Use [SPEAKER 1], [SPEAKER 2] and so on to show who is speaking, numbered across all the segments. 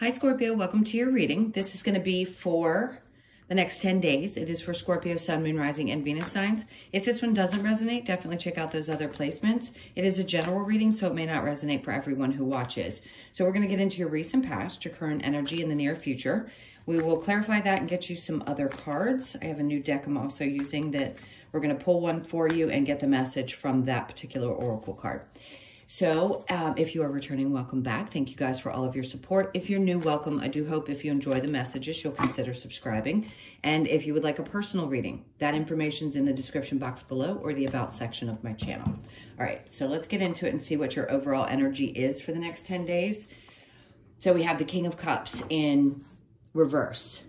[SPEAKER 1] Hi, Scorpio. Welcome to your reading. This is going to be for the next 10 days. It is for Scorpio, Sun, Moon, Rising, and Venus signs. If this one doesn't resonate, definitely check out those other placements. It is a general reading, so it may not resonate for everyone who watches. So we're going to get into your recent past, your current energy in the near future. We will clarify that and get you some other cards. I have a new deck I'm also using that we're going to pull one for you and get the message from that particular oracle card. So um, if you are returning, welcome back. Thank you guys for all of your support. If you're new, welcome. I do hope if you enjoy the messages, you'll consider subscribing. And if you would like a personal reading, that information's in the description box below or the about section of my channel. All right, so let's get into it and see what your overall energy is for the next 10 days. So we have the King of Cups in reverse.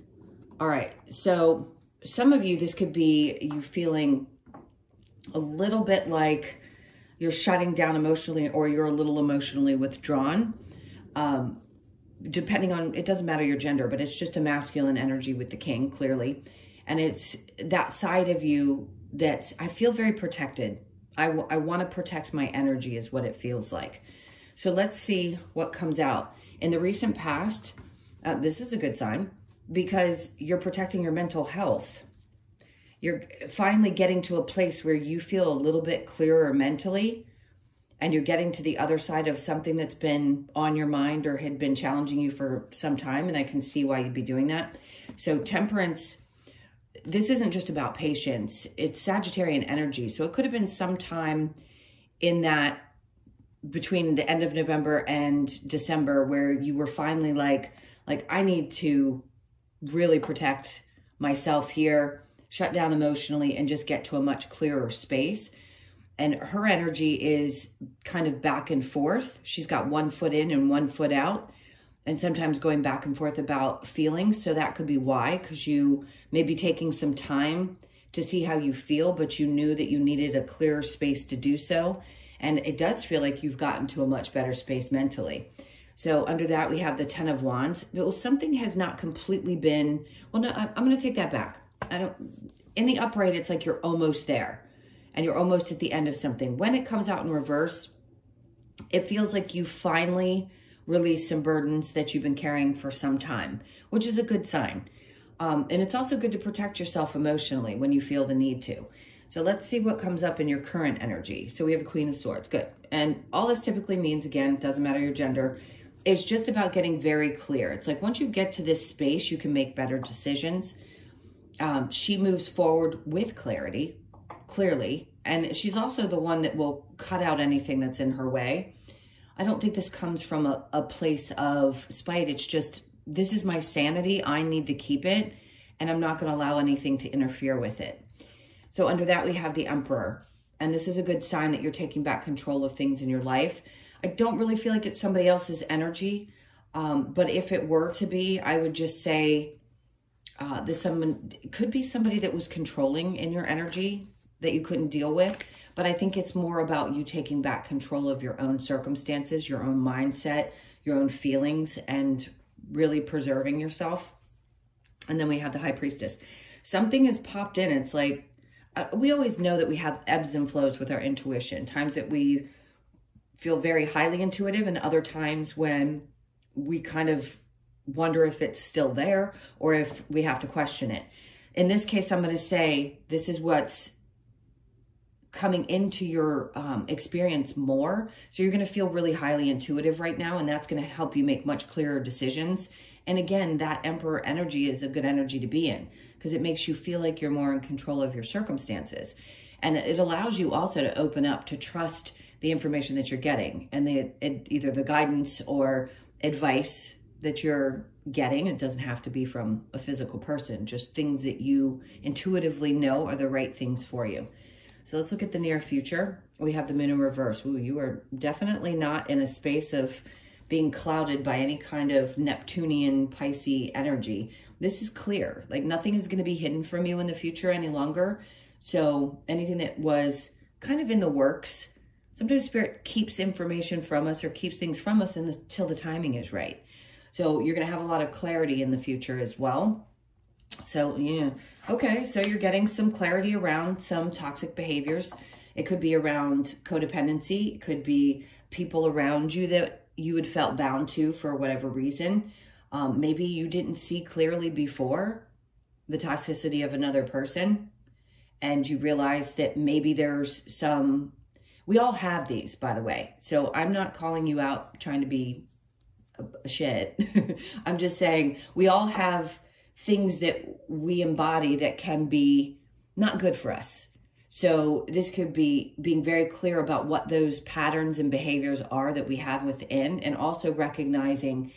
[SPEAKER 1] All right, so some of you, this could be you feeling a little bit like you're shutting down emotionally or you're a little emotionally withdrawn. Um, depending on, it doesn't matter your gender, but it's just a masculine energy with the king, clearly. And it's that side of you that I feel very protected. I, I want to protect my energy is what it feels like. So let's see what comes out. In the recent past, uh, this is a good sign because you're protecting your mental health you're finally getting to a place where you feel a little bit clearer mentally and you're getting to the other side of something that's been on your mind or had been challenging you for some time. And I can see why you'd be doing that. So temperance, this isn't just about patience. It's Sagittarian energy. So it could have been some time in that between the end of November and December where you were finally like, like, I need to really protect myself here shut down emotionally and just get to a much clearer space. And her energy is kind of back and forth. She's got one foot in and one foot out, and sometimes going back and forth about feelings. So that could be why, because you may be taking some time to see how you feel, but you knew that you needed a clearer space to do so. And it does feel like you've gotten to a much better space mentally. So under that, we have the Ten of Wands. Well, something has not completely been, well, no, I'm going to take that back. I don't, in the upright, it's like you're almost there and you're almost at the end of something. When it comes out in reverse, it feels like you finally release some burdens that you've been carrying for some time, which is a good sign. Um, and it's also good to protect yourself emotionally when you feel the need to. So let's see what comes up in your current energy. So we have a Queen of Swords. Good. And all this typically means, again, it doesn't matter your gender, it's just about getting very clear. It's like once you get to this space, you can make better decisions um, she moves forward with clarity, clearly. And she's also the one that will cut out anything that's in her way. I don't think this comes from a, a place of spite. It's just, this is my sanity. I need to keep it. And I'm not going to allow anything to interfere with it. So under that, we have the Emperor. And this is a good sign that you're taking back control of things in your life. I don't really feel like it's somebody else's energy. Um, but if it were to be, I would just say uh, this someone could be somebody that was controlling in your energy that you couldn't deal with. But I think it's more about you taking back control of your own circumstances, your own mindset, your own feelings, and really preserving yourself. And then we have the high priestess. Something has popped in. It's like, uh, we always know that we have ebbs and flows with our intuition. Times that we feel very highly intuitive and other times when we kind of wonder if it's still there or if we have to question it. In this case, I'm going to say this is what's coming into your um, experience more. So you're going to feel really highly intuitive right now, and that's going to help you make much clearer decisions. And again, that emperor energy is a good energy to be in because it makes you feel like you're more in control of your circumstances. And it allows you also to open up to trust the information that you're getting and the, either the guidance or advice that you're getting. It doesn't have to be from a physical person, just things that you intuitively know are the right things for you. So let's look at the near future. We have the moon in reverse. Ooh, you are definitely not in a space of being clouded by any kind of Neptunian Pisces energy. This is clear. Like nothing is going to be hidden from you in the future any longer. So anything that was kind of in the works, sometimes spirit keeps information from us or keeps things from us until the timing is right. So you're going to have a lot of clarity in the future as well. So, yeah. Okay, so you're getting some clarity around some toxic behaviors. It could be around codependency. It could be people around you that you had felt bound to for whatever reason. Um, maybe you didn't see clearly before the toxicity of another person and you realize that maybe there's some, we all have these, by the way. So I'm not calling you out trying to be shit. I'm just saying we all have things that we embody that can be not good for us. So this could be being very clear about what those patterns and behaviors are that we have within and also recognizing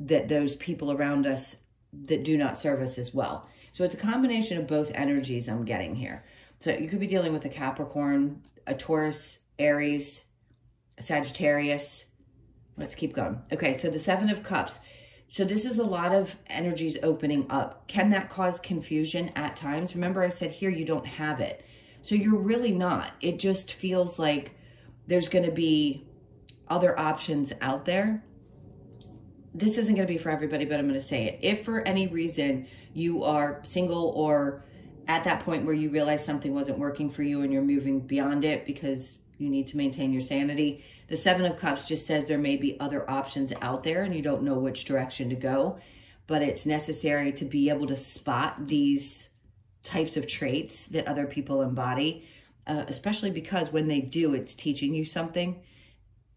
[SPEAKER 1] that those people around us that do not serve us as well. So it's a combination of both energies I'm getting here. So you could be dealing with a Capricorn, a Taurus, Aries, a Sagittarius. Let's keep going. Okay, so the Seven of Cups. So this is a lot of energies opening up. Can that cause confusion at times? Remember I said here you don't have it. So you're really not. It just feels like there's going to be other options out there. This isn't going to be for everybody, but I'm going to say it. If for any reason you are single or at that point where you realize something wasn't working for you and you're moving beyond it because you need to maintain your sanity, the Seven of Cups just says there may be other options out there and you don't know which direction to go, but it's necessary to be able to spot these types of traits that other people embody, uh, especially because when they do, it's teaching you something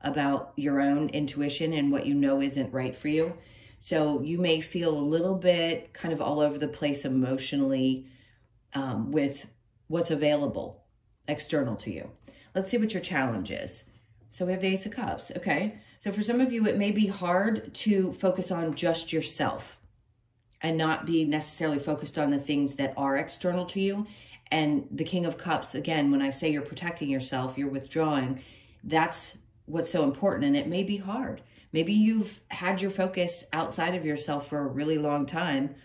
[SPEAKER 1] about your own intuition and what you know isn't right for you. So you may feel a little bit kind of all over the place emotionally um, with what's available external to you. Let's see what your challenge is. So we have the Ace of Cups, okay? So for some of you, it may be hard to focus on just yourself and not be necessarily focused on the things that are external to you. And the King of Cups, again, when I say you're protecting yourself, you're withdrawing, that's what's so important. And it may be hard. Maybe you've had your focus outside of yourself for a really long time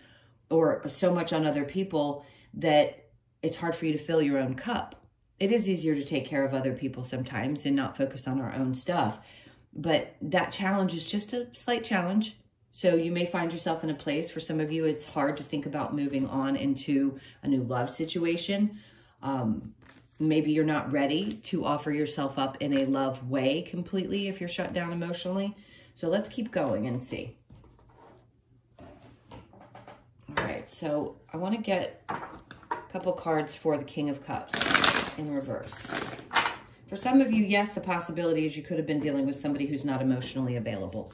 [SPEAKER 1] or so much on other people that it's hard for you to fill your own cup. It is easier to take care of other people sometimes and not focus on our own stuff. But that challenge is just a slight challenge. So you may find yourself in a place, for some of you, it's hard to think about moving on into a new love situation. Um, maybe you're not ready to offer yourself up in a love way completely if you're shut down emotionally. So let's keep going and see. All right, so I want to get a couple cards for the King of Cups in reverse. For some of you, yes, the possibility is you could have been dealing with somebody who's not emotionally available.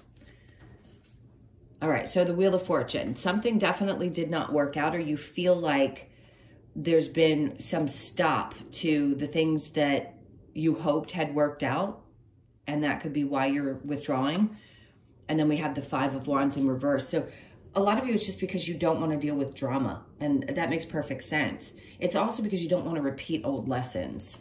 [SPEAKER 1] All right, so the Wheel of Fortune. Something definitely did not work out or you feel like there's been some stop to the things that you hoped had worked out. And that could be why you're withdrawing. And then we have the Five of Wands in reverse. So a lot of you, it's just because you don't want to deal with drama. And that makes perfect sense. It's also because you don't want to repeat old lessons.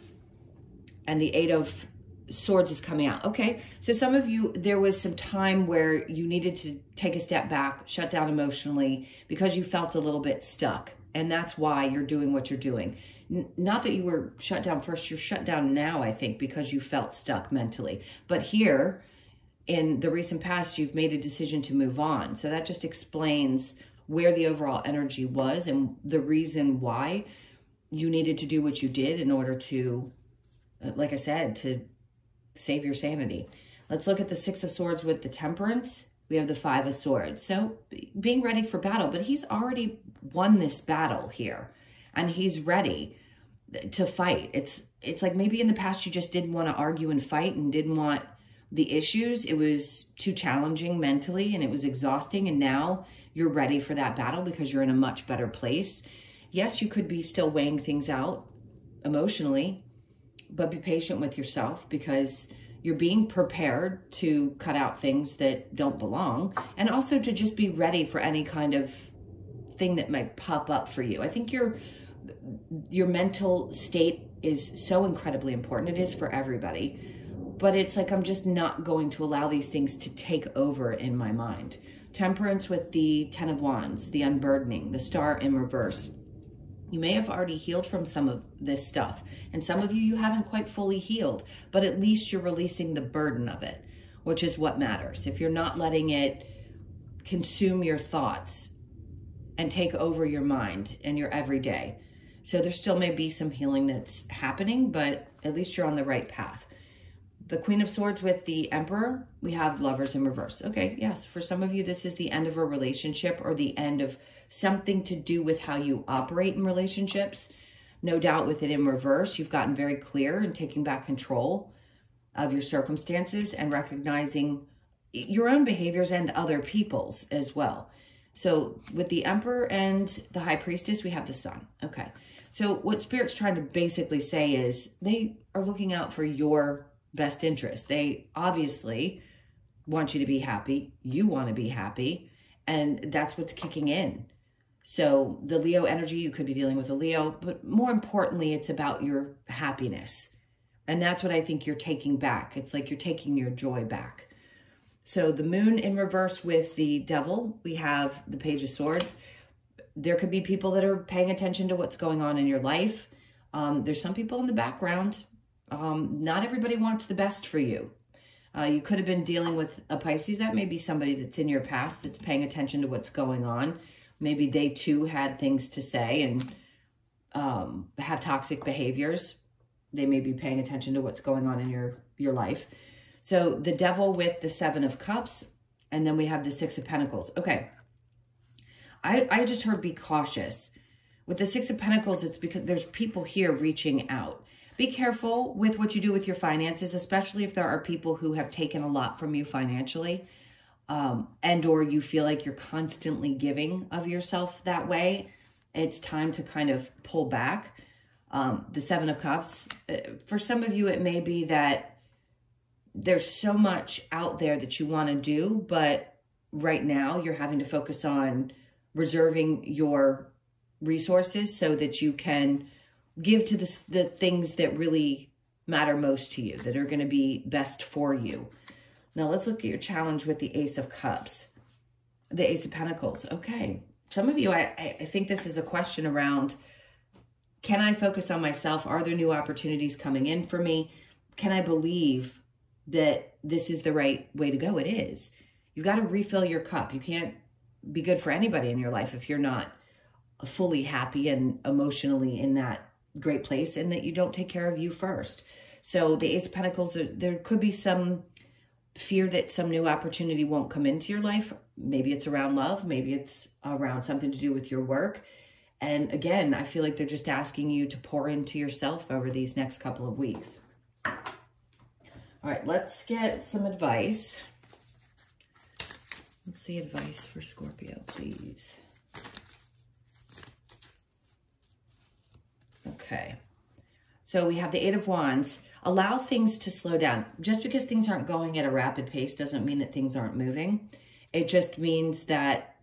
[SPEAKER 1] And the Eight of swords is coming out. Okay, so some of you, there was some time where you needed to take a step back, shut down emotionally because you felt a little bit stuck. And that's why you're doing what you're doing. N not that you were shut down first, you're shut down now, I think, because you felt stuck mentally. But here, in the recent past, you've made a decision to move on. So that just explains where the overall energy was and the reason why you needed to do what you did in order to, uh, like I said, to save your sanity. Let's look at the Six of Swords with the Temperance. We have the Five of Swords. So being ready for battle, but he's already won this battle here and he's ready to fight. It's it's like maybe in the past you just didn't want to argue and fight and didn't want the issues. It was too challenging mentally and it was exhausting. And now you're ready for that battle because you're in a much better place. Yes, you could be still weighing things out emotionally, but be patient with yourself because you're being prepared to cut out things that don't belong and also to just be ready for any kind of thing that might pop up for you. I think your your mental state is so incredibly important. It is for everybody. But it's like I'm just not going to allow these things to take over in my mind. Temperance with the Ten of Wands, the unburdening, the star in reverse you may have already healed from some of this stuff. And some of you, you haven't quite fully healed, but at least you're releasing the burden of it, which is what matters. If you're not letting it consume your thoughts and take over your mind and your everyday. So there still may be some healing that's happening, but at least you're on the right path. The Queen of Swords with the Emperor, we have lovers in reverse. Okay, yes, for some of you, this is the end of a relationship or the end of something to do with how you operate in relationships. No doubt with it in reverse, you've gotten very clear and taking back control of your circumstances and recognizing your own behaviors and other people's as well. So with the Emperor and the High Priestess, we have the Sun. Okay. So what Spirit's trying to basically say is they are looking out for your best interest. They obviously want you to be happy. You want to be happy. And that's what's kicking in. So the Leo energy, you could be dealing with a Leo, but more importantly, it's about your happiness. And that's what I think you're taking back. It's like you're taking your joy back. So the moon in reverse with the devil, we have the page of swords. There could be people that are paying attention to what's going on in your life. Um, there's some people in the background. Um, not everybody wants the best for you. Uh, you could have been dealing with a Pisces. That may be somebody that's in your past that's paying attention to what's going on. Maybe they too had things to say and um, have toxic behaviors. They may be paying attention to what's going on in your, your life. So the devil with the seven of cups, and then we have the six of pentacles. Okay. I, I just heard be cautious. With the six of pentacles, it's because there's people here reaching out. Be careful with what you do with your finances, especially if there are people who have taken a lot from you financially um, and or you feel like you're constantly giving of yourself that way. It's time to kind of pull back. Um, the Seven of Cups, uh, for some of you, it may be that there's so much out there that you want to do, but right now you're having to focus on reserving your resources so that you can give to the, the things that really matter most to you, that are going to be best for you. Now let's look at your challenge with the Ace of Cups, the Ace of Pentacles. Okay, some of you, I, I think this is a question around, can I focus on myself? Are there new opportunities coming in for me? Can I believe that this is the right way to go. It is. You've got to refill your cup. You can't be good for anybody in your life if you're not fully happy and emotionally in that great place and that you don't take care of you first. So the Ace of Pentacles, there, there could be some fear that some new opportunity won't come into your life. Maybe it's around love. Maybe it's around something to do with your work. And again, I feel like they're just asking you to pour into yourself over these next couple of weeks. All right, let's get some advice. Let's see advice for Scorpio, please. Okay. So we have the Eight of Wands. Allow things to slow down. Just because things aren't going at a rapid pace doesn't mean that things aren't moving. It just means that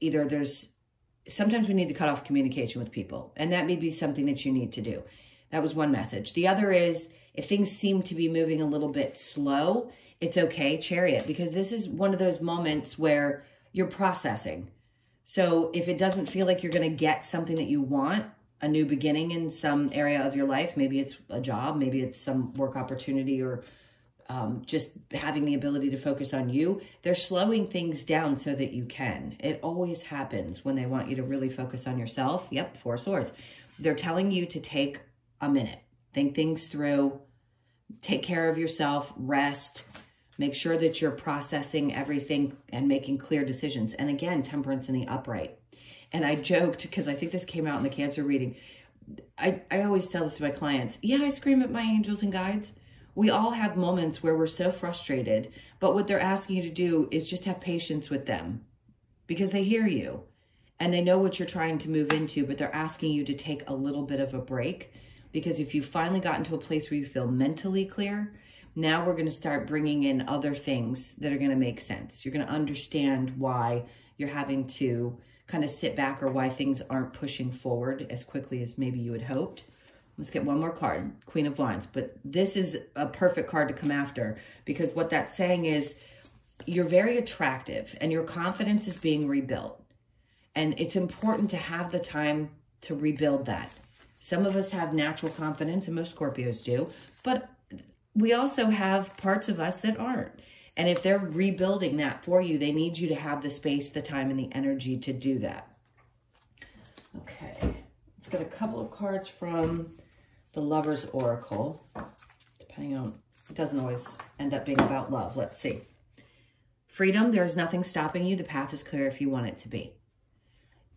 [SPEAKER 1] either there's, sometimes we need to cut off communication with people. And that may be something that you need to do. That was one message. The other is if things seem to be moving a little bit slow, it's okay, chariot, because this is one of those moments where you're processing. So if it doesn't feel like you're going to get something that you want, a new beginning in some area of your life, maybe it's a job, maybe it's some work opportunity or um, just having the ability to focus on you, they're slowing things down so that you can. It always happens when they want you to really focus on yourself. Yep, Four Swords. They're telling you to take a minute, think things through, take care of yourself, rest, make sure that you're processing everything and making clear decisions. And again, temperance in the upright. And I joked because I think this came out in the cancer reading. I, I always tell this to my clients. Yeah, I scream at my angels and guides. We all have moments where we're so frustrated, but what they're asking you to do is just have patience with them because they hear you and they know what you're trying to move into, but they're asking you to take a little bit of a break because if you've finally gotten to a place where you feel mentally clear, now we're going to start bringing in other things that are going to make sense. You're going to understand why you're having to kind of sit back or why things aren't pushing forward as quickly as maybe you had hoped. Let's get one more card, Queen of Wands. But this is a perfect card to come after because what that's saying is you're very attractive and your confidence is being rebuilt. And it's important to have the time to rebuild that. Some of us have natural confidence, and most Scorpios do, but we also have parts of us that aren't. And if they're rebuilding that for you, they need you to have the space, the time, and the energy to do that. Okay, let's get a couple of cards from the Lover's Oracle, depending on It doesn't always end up being about love. Let's see. Freedom, there's nothing stopping you. The path is clear if you want it to be.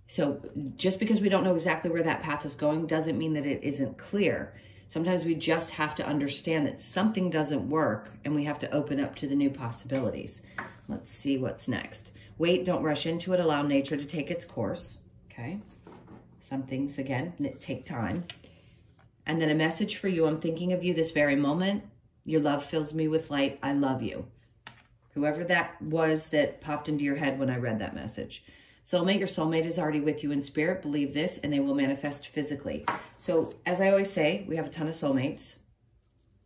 [SPEAKER 1] So just because we don't know exactly where that path is going doesn't mean that it isn't clear. Sometimes we just have to understand that something doesn't work and we have to open up to the new possibilities. Let's see what's next. Wait, don't rush into it. Allow nature to take its course. Okay. Some things, again, take time. And then a message for you. I'm thinking of you this very moment. Your love fills me with light. I love you. Whoever that was that popped into your head when I read that message. Soulmate, your soulmate is already with you in spirit. Believe this and they will manifest physically. So as I always say, we have a ton of soulmates.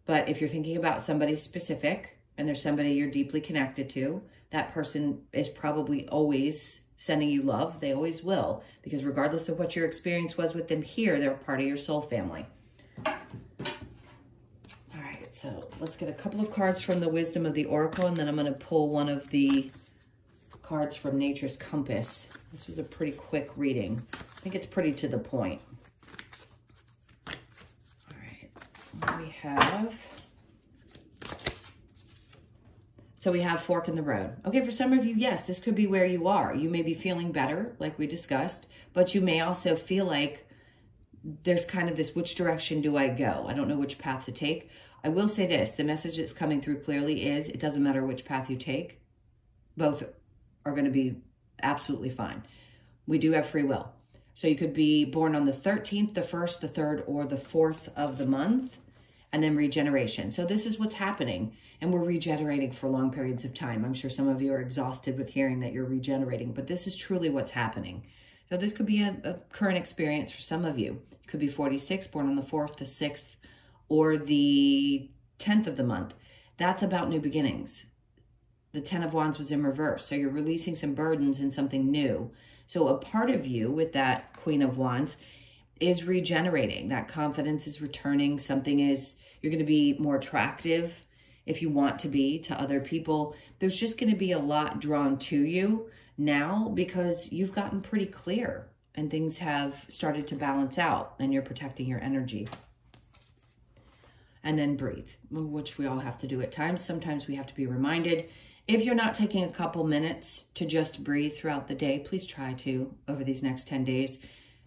[SPEAKER 1] But if you're thinking about somebody specific and there's somebody you're deeply connected to, that person is probably always sending you love. They always will. Because regardless of what your experience was with them here, they're part of your soul family. All right, so let's get a couple of cards from the Wisdom of the Oracle, and then I'm going to pull one of the cards from Nature's Compass. This was a pretty quick reading. I think it's pretty to the point. All right, we have... So we have fork in the road. Okay, for some of you, yes, this could be where you are. You may be feeling better, like we discussed, but you may also feel like there's kind of this, which direction do I go? I don't know which path to take. I will say this, the message that's coming through clearly is it doesn't matter which path you take. Both are going to be absolutely fine. We do have free will. So you could be born on the 13th, the 1st, the 3rd, or the 4th of the month, and then regeneration. So this is what's happening, and we're regenerating for long periods of time. I'm sure some of you are exhausted with hearing that you're regenerating, but this is truly what's happening. So this could be a, a current experience for some of you. You could be 46, born on the 4th, the 6th, or the 10th of the month. That's about new beginnings the Ten of Wands was in reverse. So you're releasing some burdens and something new. So a part of you with that Queen of Wands is regenerating. That confidence is returning. Something is, you're going to be more attractive if you want to be to other people. There's just going to be a lot drawn to you now because you've gotten pretty clear and things have started to balance out and you're protecting your energy. And then breathe, which we all have to do at times. Sometimes we have to be reminded if you're not taking a couple minutes to just breathe throughout the day, please try to over these next 10 days.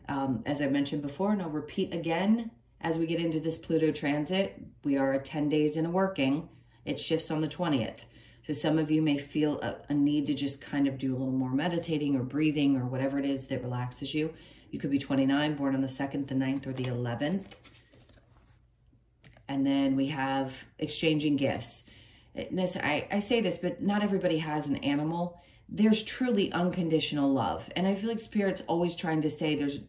[SPEAKER 1] Um, as I mentioned before, and I'll repeat again, as we get into this Pluto transit, we are 10 days in a working. It shifts on the 20th. So some of you may feel a, a, need to just kind of do a little more meditating or breathing or whatever it is that relaxes you. You could be 29, born on the 2nd, the 9th, or the 11th. And then we have exchanging gifts I, I say this, but not everybody has an animal. There's truly unconditional love. And I feel like Spirit's always trying to say there's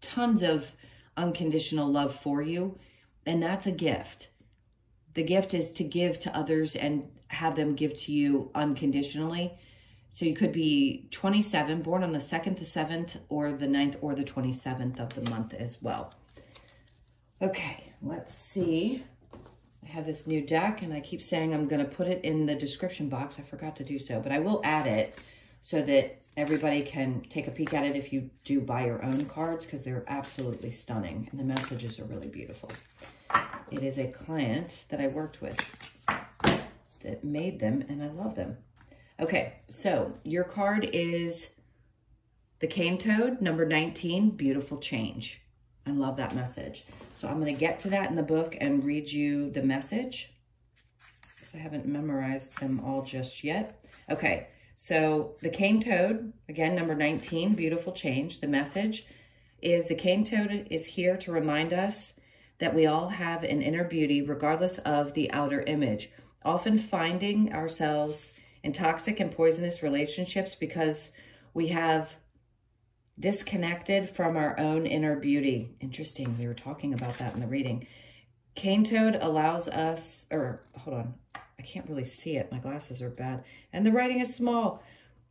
[SPEAKER 1] tons of unconditional love for you. And that's a gift. The gift is to give to others and have them give to you unconditionally. So you could be 27, born on the 2nd, the 7th, or the 9th, or the 27th of the month as well. Okay, let's see. I have this new deck and I keep saying I'm going to put it in the description box. I forgot to do so, but I will add it so that everybody can take a peek at it if you do buy your own cards because they're absolutely stunning and the messages are really beautiful. It is a client that I worked with that made them and I love them. Okay, so your card is the Cane Toad, number 19, Beautiful Change. I love that message. So I'm going to get to that in the book and read you the message because I haven't memorized them all just yet. Okay, so the cane toad, again, number 19, beautiful change. The message is the cane toad is here to remind us that we all have an inner beauty regardless of the outer image, often finding ourselves in toxic and poisonous relationships because we have disconnected from our own inner beauty. Interesting. We were talking about that in the reading. Cane Toad allows us, or hold on, I can't really see it. My glasses are bad. And the writing is small.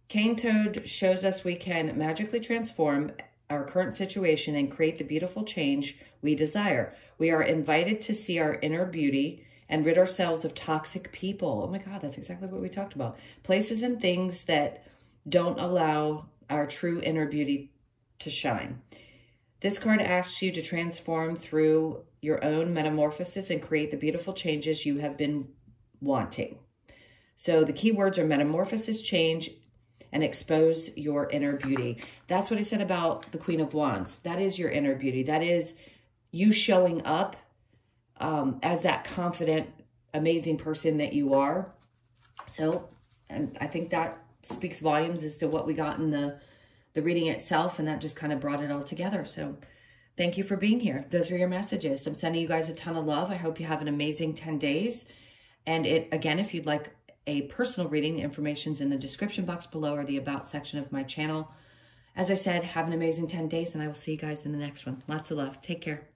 [SPEAKER 1] Cane Toad shows us we can magically transform our current situation and create the beautiful change we desire. We are invited to see our inner beauty and rid ourselves of toxic people. Oh my God, that's exactly what we talked about. Places and things that don't allow our true inner beauty to shine. This card asks you to transform through your own metamorphosis and create the beautiful changes you have been wanting. So the key words are metamorphosis, change, and expose your inner beauty. That's what I said about the Queen of Wands. That is your inner beauty. That is you showing up um, as that confident, amazing person that you are. So, and I think that speaks volumes as to what we got in the, the reading itself, and that just kind of brought it all together. So thank you for being here. Those are your messages. I'm sending you guys a ton of love. I hope you have an amazing 10 days. And it again, if you'd like a personal reading, the information's in the description box below or the about section of my channel. As I said, have an amazing 10 days, and I will see you guys in the next one. Lots of love. Take care.